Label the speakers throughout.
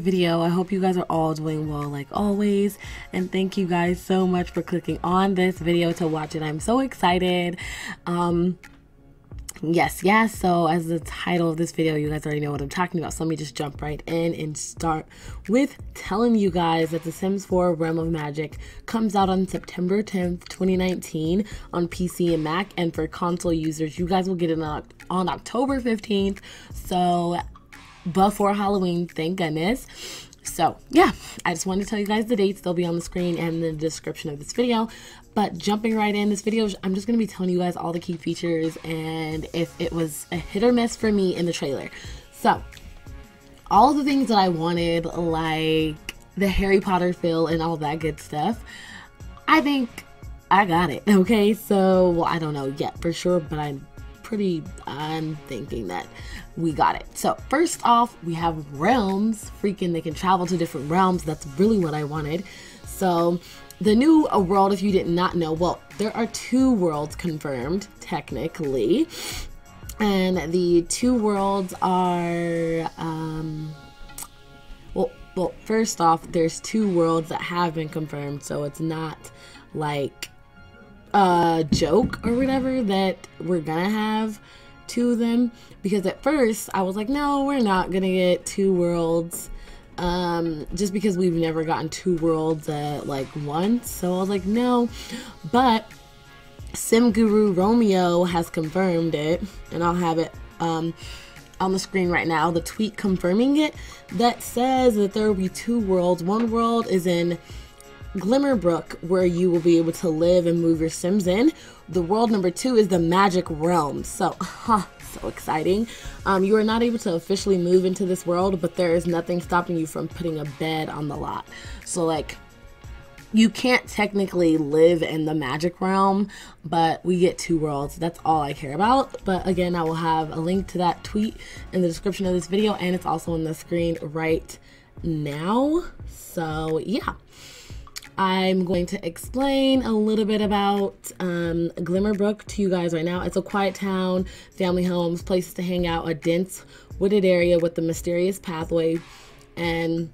Speaker 1: video. I hope you guys are all doing well like always. And thank you guys so much for clicking on this video to watch it. I'm so excited. Um yes yes so as the title of this video you guys already know what i'm talking about so let me just jump right in and start with telling you guys that the sims 4 realm of magic comes out on september 10th 2019 on pc and mac and for console users you guys will get it on, on october 15th so before Halloween, thank goodness. So, yeah, I just wanted to tell you guys the dates. They'll be on the screen and the description of this video. But jumping right in, this video, I'm just going to be telling you guys all the key features and if it was a hit or miss for me in the trailer. So, all the things that I wanted, like the Harry Potter feel and all that good stuff, I think I got it. Okay, so well, I don't know yet for sure, but I'm pretty, I'm thinking that we got it. So first off, we have realms. Freaking, they can travel to different realms. That's really what I wanted. So the new world, if you did not know, well, there are two worlds confirmed, technically. And the two worlds are, um, well, well, first off, there's two worlds that have been confirmed, so it's not like a joke or whatever that we're gonna have two of them because at first I was like, no, we're not gonna get two worlds. Um, just because we've never gotten two worlds at like once. So I was like, no. But Sim Guru Romeo has confirmed it, and I'll have it um, on the screen right now. The tweet confirming it that says that there will be two worlds. One world is in Glimmerbrook, where you will be able to live and move your Sims in. The world number two is the Magic Realm. So, huh, so exciting. Um, you are not able to officially move into this world, but there is nothing stopping you from putting a bed on the lot. So, like, you can't technically live in the magic realm, but we get two worlds. That's all I care about. But again, I will have a link to that tweet in the description of this video, and it's also on the screen right now. So, yeah. I'm going to explain a little bit about um, Glimmerbrook to you guys right now. It's a quiet town, family homes, places to hang out, a dense wooded area with a mysterious pathway. And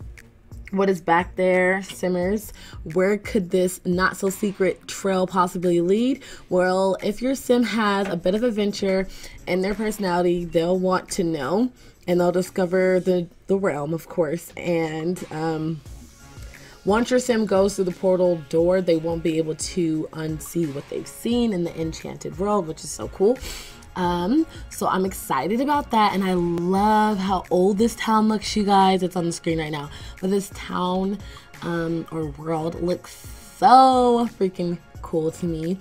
Speaker 1: what is back there, Simmers? Where could this not so secret trail possibly lead? Well, if your sim has a bit of adventure in their personality, they'll want to know and they'll discover the, the realm, of course. And, um, once your sim goes through the portal door, they won't be able to unsee what they've seen in the enchanted world, which is so cool. Um, so I'm excited about that, and I love how old this town looks, you guys. It's on the screen right now, but this town um, or world looks so freaking cool to me.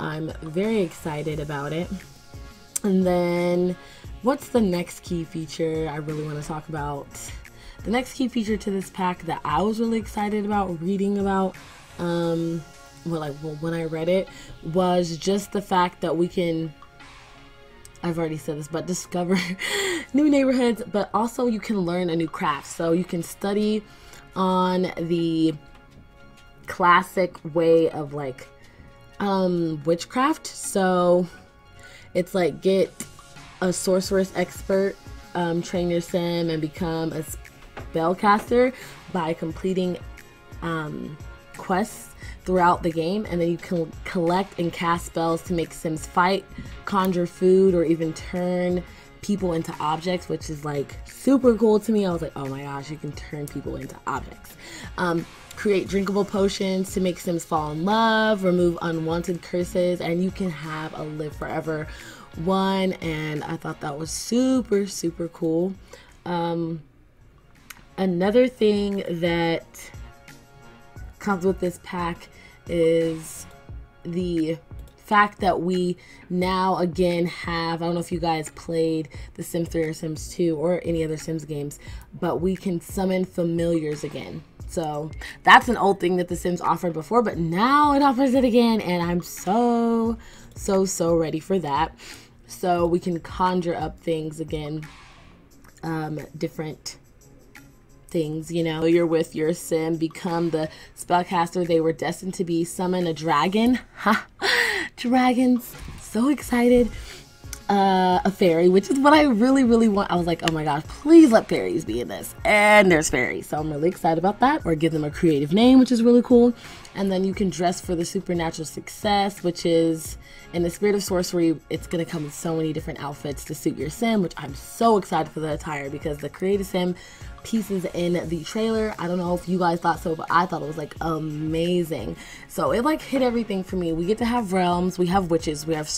Speaker 1: I'm very excited about it. And then, what's the next key feature I really want to talk about? The next key feature to this pack that I was really excited about reading about, um, well, like well, when I read it, was just the fact that we can. I've already said this, but discover new neighborhoods, but also you can learn a new craft. So you can study on the classic way of like um witchcraft. So it's like get a sorceress expert, um, train your sim, and become a spellcaster by completing um, quests throughout the game and then you can collect and cast spells to make sims fight conjure food or even turn people into objects which is like super cool to me. I was like oh my gosh you can turn people into objects. Um, create drinkable potions to make sims fall in love remove unwanted curses and you can have a live forever one and i thought that was super super cool. Um, Another thing that comes with this pack is the fact that we now again have I don't know if you guys played The Sims 3 or Sims 2 or any other Sims games, but we can summon familiars again. So that's an old thing that The Sims offered before, but now it offers it again, and I'm so, so, so ready for that. So we can conjure up things again, um, different things, you know. You're with your sim, become the spellcaster they were destined to be, summon a dragon. Ha! Dragons. So excited. Uh, a fairy, which is what I really, really want. I was like, oh my gosh, please let fairies be in this. And there's fairies. So I'm really excited about that. Or give them a creative name, which is really cool. And then you can dress for the supernatural success, which is in the spirit of sorcery, it's gonna come in so many different outfits to suit your sim, which I'm so excited for the attire because the creative sim pieces in the trailer. I don't know if you guys thought so, but I thought it was like amazing. So it like hit everything for me. We get to have realms, we have witches, we have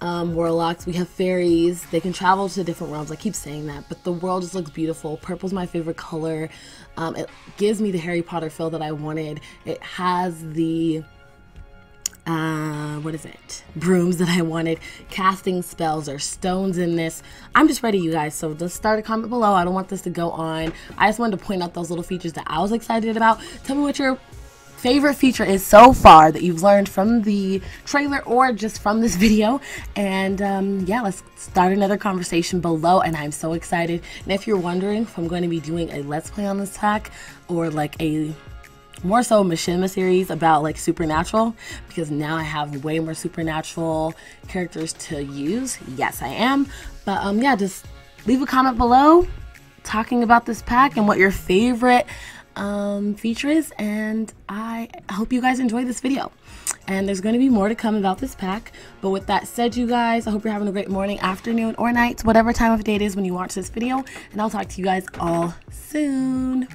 Speaker 1: um, warlocks, we have fairies. They can travel to different realms. I keep saying that, but the world just looks beautiful. Purple's my favorite color. Um, it gives me the Harry Potter feel that I wanted. It has the uh, what is it? Brooms that I wanted, casting spells or stones in this. I'm just ready, you guys. So just start a comment below. I don't want this to go on. I just wanted to point out those little features that I was excited about. Tell me what your favorite feature is so far that you've learned from the trailer or just from this video and um, yeah let's start another conversation below and i'm so excited and if you're wondering if i'm going to be doing a let's play on this pack or like a more so machinima series about like supernatural because now I have way more supernatural characters to use. Yes, I am. But um yeah, just leave a comment below talking about this pack and what your favorite um, feature is and I hope you guys enjoy this video and there's going to be more to come about this pack but with that said you guys I hope you're having a great morning afternoon or night whatever time of day it is when you watch this video and I'll talk to you guys all soon